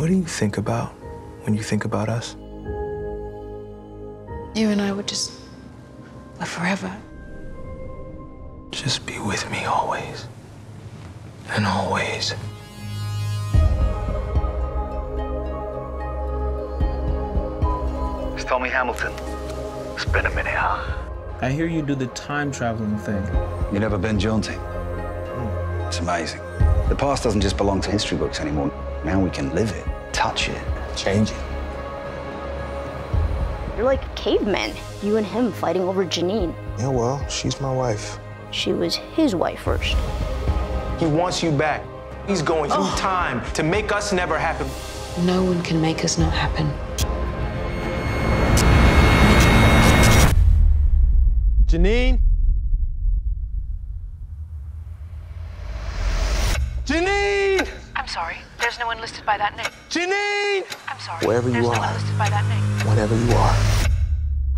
What do you think about when you think about us? You and I would just live forever. Just be with me always. And always. It's Tommy Hamilton. It's been a minute, huh? I hear you do the time traveling thing. You never been jaunting? Hmm. It's amazing. The past doesn't just belong to history books anymore. Now we can live it, touch it, change it. You're like cavemen. You and him fighting over Janine. Yeah, well, she's my wife. She was his wife first. He wants you back. He's going through time to make us never happen. No one can make us not happen. Janine? Sorry. There's no one listed by that name. Janine! I'm sorry. Wherever you There's no are. one listed by that name. Whenever you are,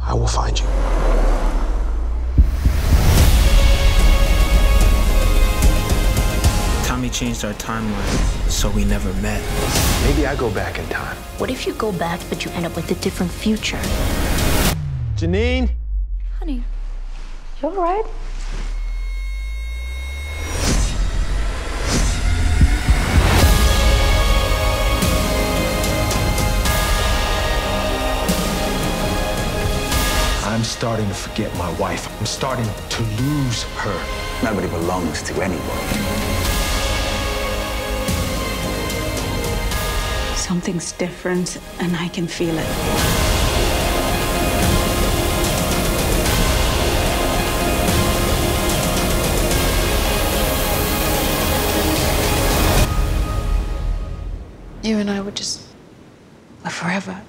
I will find you. Tommy changed our timeline, so we never met. Maybe I go back in time. What if you go back, but you end up with a different future? Janine? Honey, you all right? Starting to forget my wife. I'm starting to lose her. Nobody belongs to anyone. Something's different, and I can feel it. You and I would just live forever.